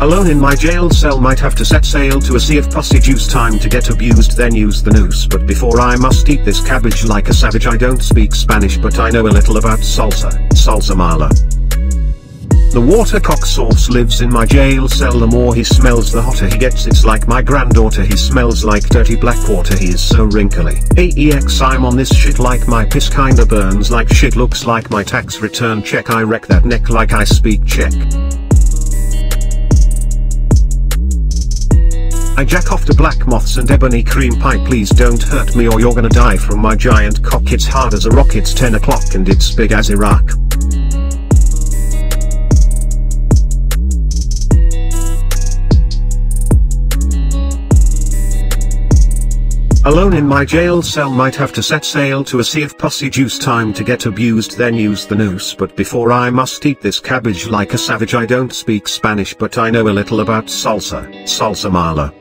Alone in my jail cell might have to set sail to a sea of pussy juice time to get abused then use the noose but before I must eat this cabbage like a savage I don't speak Spanish but I know a little about salsa, salsa mala. The water cock sauce lives in my jail cell. The more he smells the hotter he gets. It's like my granddaughter. He smells like dirty black water. He is so wrinkly. AEX I'm on this shit like my piss kinda burns like shit. Looks like my tax return check. I wreck that neck like I speak Czech. I jack off to black moths and ebony cream pie. Please don't hurt me or you're gonna die from my giant cock. It's hard as a rock. It's 10 o'clock and it's big as Iraq. Alone in my jail cell might have to set sail to a sea of pussy juice. Time to get abused then use the noose. But before I must eat this cabbage like a savage I don't speak Spanish but I know a little about salsa, salsa mala.